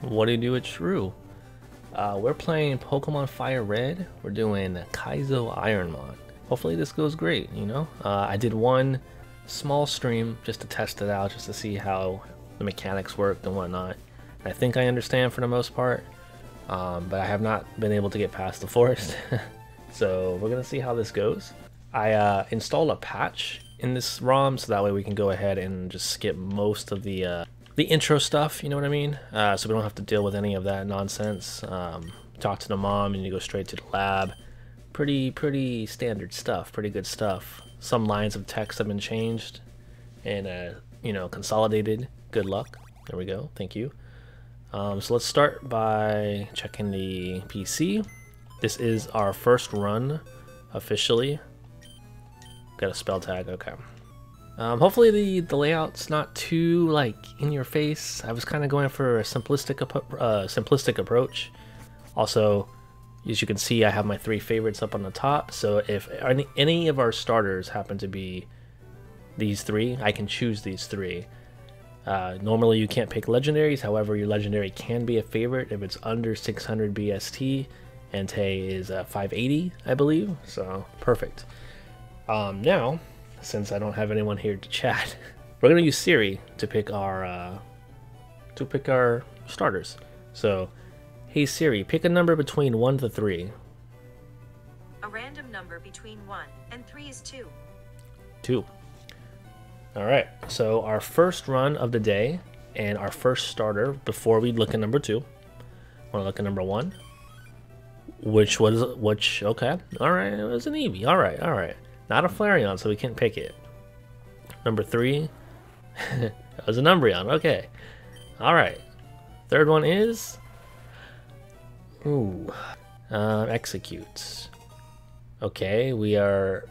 What do you do with Shrew? Uh, we're playing Pokemon Fire Red. We're doing Kaizo Ironmon. Hopefully this goes great, you know? Uh, I did one small stream just to test it out, just to see how the mechanics worked and whatnot. I think I understand for the most part, um, but I have not been able to get past the forest. so we're gonna see how this goes. I uh, installed a patch in this ROM so that way we can go ahead and just skip most of the uh, the intro stuff, you know what I mean? Uh, so we don't have to deal with any of that nonsense. Um, talk to the mom and you go straight to the lab. Pretty, pretty standard stuff, pretty good stuff. Some lines of text have been changed and, uh, you know, consolidated. Good luck. There we go. Thank you. Um, so let's start by checking the PC. This is our first run officially. Got a spell tag, okay. Um, hopefully the, the layout's not too like in your face. I was kind of going for a simplistic uh, simplistic approach. Also, as you can see, I have my three favorites up on the top. So if any, any of our starters happen to be these three, I can choose these three. Uh, normally you can't pick legendaries, however your legendary can be a favorite if it's under 600 BST. Entei is uh, 580, I believe, so perfect. Um, now, since I don't have anyone here to chat, we're gonna use Siri to pick our uh, to pick our starters. So, hey Siri, pick a number between one to three. A random number between one and three is two. Two. All right. So our first run of the day and our first starter before we look at number two. Want to look at number one, which was which? Okay. All right. It was an Eevee. All right. All right. Not a Flareon, so we can't pick it. Number three. that was an Umbreon. Okay. Alright. Third one is... Ooh. Uh, executes. Okay, we are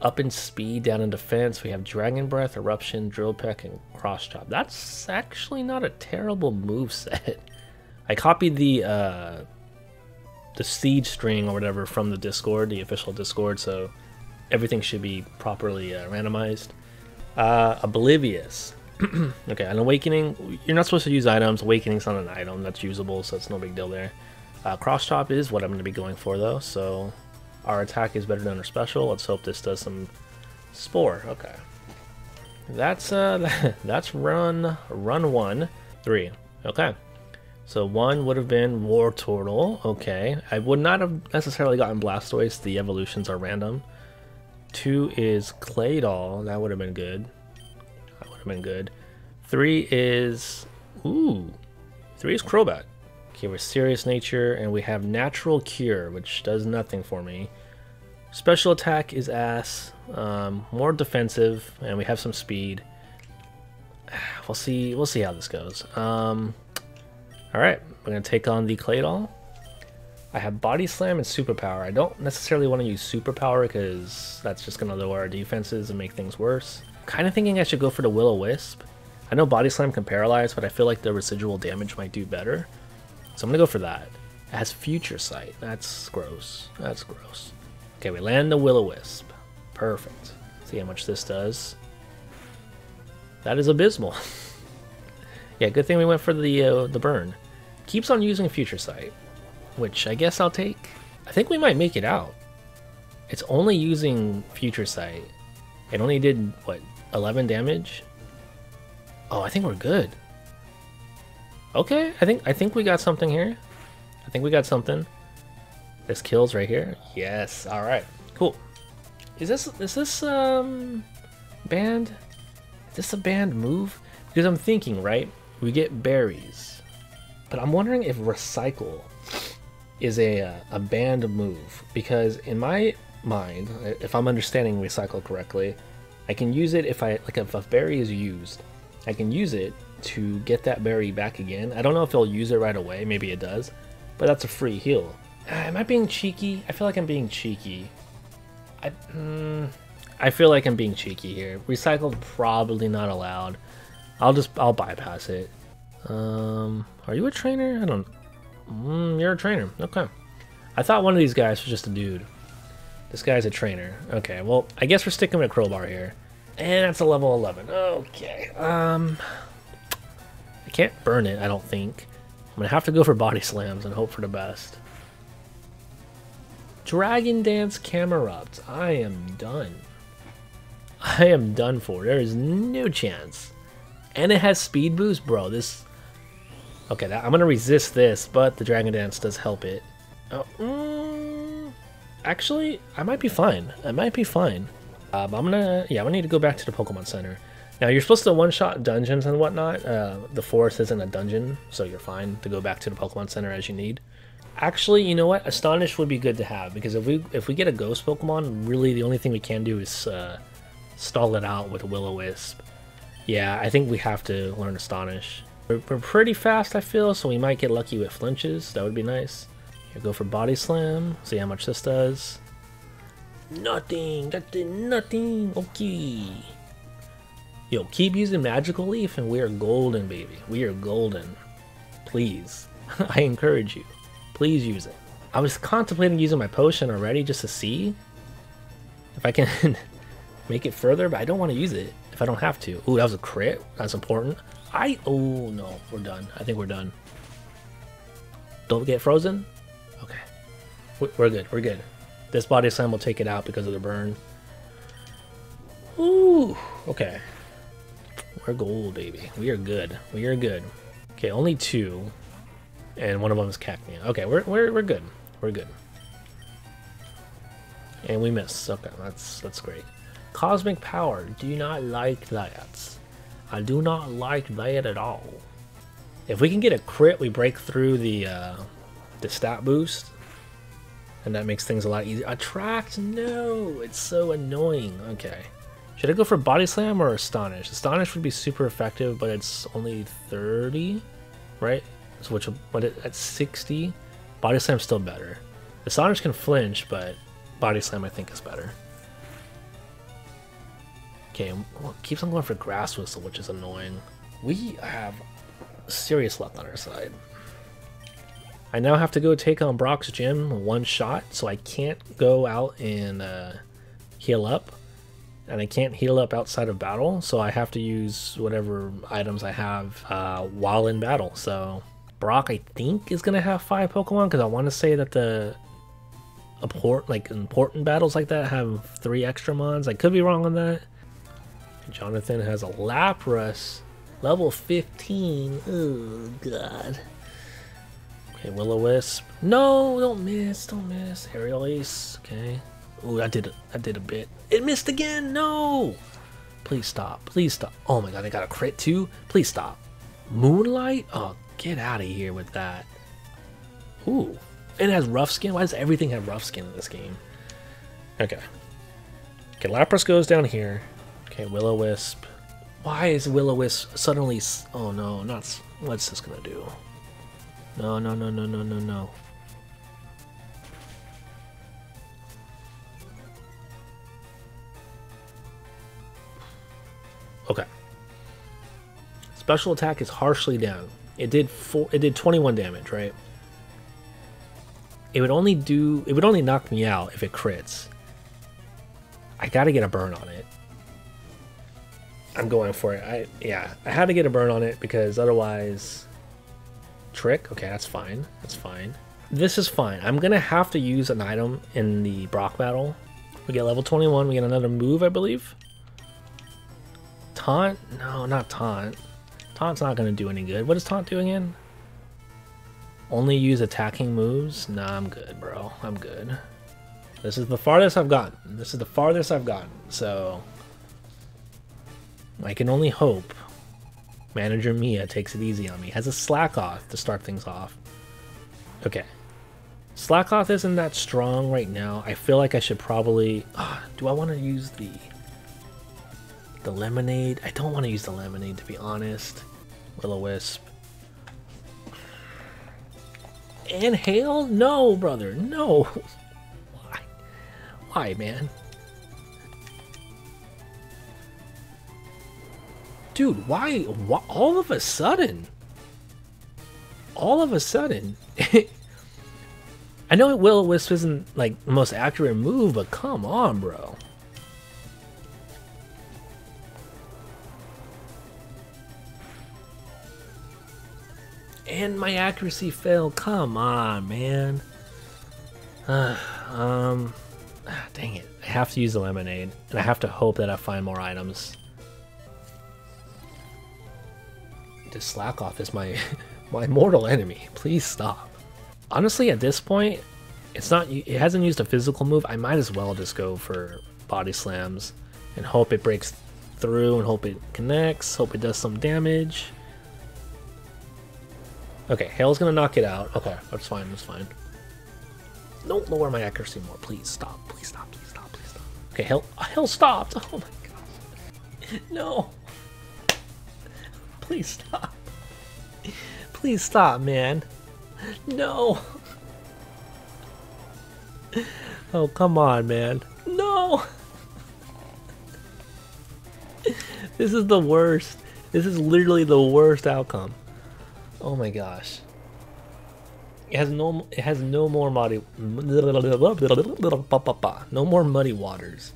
up in speed, down in defense. We have Dragon Breath, Eruption, Drill Peck, and Cross Chop. That's actually not a terrible move set. I copied the uh, the seed string or whatever from the Discord, the official Discord, so everything should be properly uh, randomized. Uh, Oblivious. okay, an Awakening, you're not supposed to use items. Awakening's not an item that's usable, so it's no big deal there. Uh, cross Chop is what I'm going to be going for, though, so our attack is better than our special. Let's hope this does some Spore. Okay. That's uh that's run run one three. Okay. So one would have been War Wartortle. Okay. I would not have necessarily gotten Blastoise. The evolutions are random. Two is Claydol. That would have been good. That would have been good. Three is... Ooh. Three is Crobat. Okay, we're Serious Nature, and we have Natural Cure, which does nothing for me. Special attack is ass. Um, more defensive, and we have some speed. We'll see. We'll see how this goes. Um, all right, we're gonna take on the Claydol. I have Body Slam and Superpower. I don't necessarily want to use Superpower because that's just going to lower our defenses and make things worse. Kind of thinking I should go for the Will-O-Wisp. I know Body Slam can paralyze, but I feel like the residual damage might do better. So I'm going to go for that. It has Future Sight. That's gross. That's gross. Okay, we land the Will-O-Wisp. Perfect. See how much this does. That is abysmal. yeah, good thing we went for the uh, the burn. Keeps on using Future Sight which I guess I'll take. I think we might make it out. It's only using Future Sight. It only did, what, 11 damage? Oh, I think we're good. Okay, I think I think we got something here. I think we got something. This kills right here. Yes. All right. Cool. Is this is this um band? Is this a band move? Because I'm thinking, right? We get berries, but I'm wondering if recycle is a, uh, a banned move because in my mind, if I'm understanding recycle correctly, I can use it if I like if a berry is used, I can use it to get that berry back again. I don't know if it'll use it right away, maybe it does, but that's a free heal. Uh, am I being cheeky? I feel like I'm being cheeky. I, mm, I feel like I'm being cheeky here. Recycled probably not allowed. I'll just I'll bypass it. Um, are you a trainer? I don't Mm, you're a trainer. Okay. I thought one of these guys was just a dude. This guy's a trainer. Okay, well, I guess we're sticking with a Crobat here. And that's a level 11. Okay. Um, I can't burn it, I don't think. I'm gonna have to go for body slams and hope for the best. Dragon Dance Camerupt. I am done. I am done for. There is no chance. And it has speed boost, bro. This. Okay, that, I'm gonna resist this, but the Dragon Dance does help it. Oh, mm, actually, I might be fine. I might be fine. Uh, but I'm gonna, yeah, I'm gonna need to go back to the Pokemon Center. Now you're supposed to one-shot dungeons and whatnot. Uh, the forest isn't a dungeon, so you're fine to go back to the Pokemon Center as you need. Actually, you know what? Astonish would be good to have because if we if we get a Ghost Pokemon, really the only thing we can do is uh, stall it out with Will-O-Wisp. Yeah, I think we have to learn Astonish. We're, pretty fast, I feel, so we might get lucky with flinches. That would be nice. Here, go for Body Slam. See how much this does. Nothing. That did nothing. Okay. Yo, keep using Magical Leaf and we are golden, baby. We are golden. Please. I encourage you. Please use it. I was contemplating using my potion already just to see if I can make it further, but I don't want to use it if I don't have to. Ooh, that was a crit. That's important. I, oh no, we're done. I think we're done. Don't get frozen? Okay. We're good, we're good. This body slam will take it out because of the burn. Ooh, okay. We're gold, baby. We are good. We are good. Okay, only two. And one of them is Cacnea. Okay, we're, we're, we're good. We're good. And we miss. Okay, that's that's great. Cosmic Power. Do you not like that. I do not like that at all. If we can get a crit, we break through the uh, the stat boost. And that makes things a lot easier. Attract? No! It's so annoying. Okay. Should I go for Body Slam or Astonish? Astonish would be super effective, but it's only 30, right? So which, but at 60, Body Slam's still better. Astonish can flinch, but Body Slam I think is better. Okay, well, keeps on going for Grass Whistle, which is annoying. We have serious luck on our side. I now have to go take on Brock's gym one shot, so I can't go out and uh, heal up. And I can't heal up outside of battle, so I have to use whatever items I have uh, while in battle. So Brock, I think, is gonna have five Pokemon because I want to say that the like important battles like that have three extra mons. I could be wrong on that. Jonathan has a Lapras, level 15. Oh god. Okay, Will-O-Wisp. No, don't miss, don't miss. Aerial Ace, okay. Ooh, I did. I did a bit. It missed again. No. Please stop. Please stop. Oh my god, I got a crit too. Please stop. Moonlight? Oh, get out of here with that. Ooh. It has rough skin. Why does everything have rough skin in this game? Okay. Okay, Lapras goes down here. Okay, Will-O-Wisp. Why is Will-O-Wisp suddenly... Oh no, not... What's this gonna do? No, no, no, no, no, no, no. Okay. Special attack is harshly down. It did four, it did 21 damage, right? It would only do it would only knock me out if it crits. I got to get a burn on it. I'm going for it. I yeah, I had to get a burn on it because otherwise Trick? Okay, that's fine. That's fine. This is fine. I'm gonna have to use an item in the Brock battle. We get level 21, we get another move, I believe. Taunt? No, not Taunt. Taunt's not gonna do any good. What does Taunt do again? Only use attacking moves? Nah, I'm good, bro. I'm good. This is the farthest I've gotten. This is the farthest I've gotten, so... I can only hope Manager Mia takes it easy on me. Has a Slack Off to start things off. Okay. Slack Off isn't that strong right now. I feel like I should probably... Uh, do I want to use the... The Lemonade? I don't want to use the Lemonade, to be honest. Will-O-Wisp. Inhale? No, brother. No. Why? Why, man? Dude, why, why all of a sudden? All of a sudden. I know it Will-O-Wisp isn't like the most accurate move, but come on, bro. And my accuracy failed. Come on, man. Uh, um, ah, dang it. I have to use the lemonade, and I have to hope that I find more items. This slack off is my my mortal enemy. Please stop. Honestly, at this point, it's not. It hasn't used a physical move. I might as well just go for body slams and hope it breaks through and hope it connects. Hope it does some damage. Okay, Hail's gonna knock it out. Okay, that's fine. That's fine. Don't lower my accuracy more. Please stop. Please stop. Please stop. Please stop. Okay, Hail. Hail stopped. Oh my gosh. No. Please stop. Please stop, man. No. Oh, come on, man. No. This is the worst. This is literally the worst outcome. Oh my gosh. It has no it has no more muddy no more muddy waters.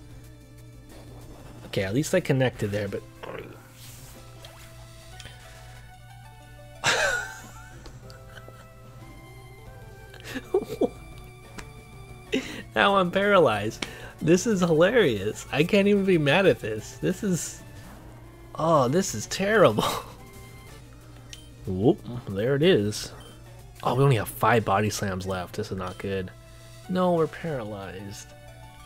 Okay, at least I connected there, but now I'm paralyzed. This is hilarious. I can't even be mad at this. This is Oh, this is terrible. Whoop, there it is. Oh, we only have five body slams left. This is not good. No, we're paralyzed.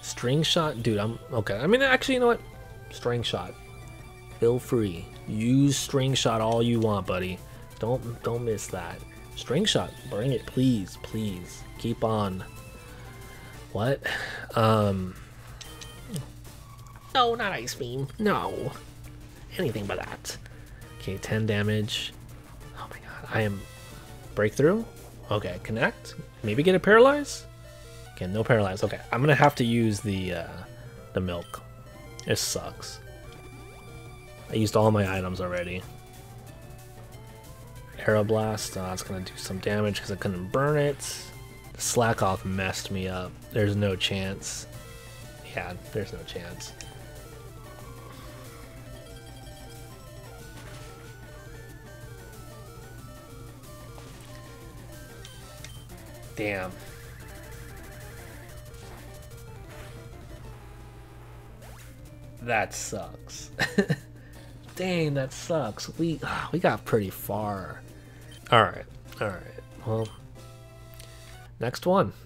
String shot? Dude, I'm... Okay, I mean, actually, you know what? String shot. Feel free. Use string shot all you want, buddy. Don't don't miss that. String shot. Bring it, please. Please. Keep on. What? Um... No, not ice beam. No. Anything but that. Okay, 10 damage. Oh my god, I am breakthrough. Okay, connect. Maybe get a paralyze. Okay, no paralyze. Okay, I'm gonna have to use the uh, the milk. It sucks. I used all my items already. Aeroblast. Oh, it's gonna do some damage because I couldn't burn it. Slack off messed me up. There's no chance. Yeah, there's no chance. Damn. That sucks. Dang, that sucks. We ah, we got pretty far. All right. All right. Well, next one.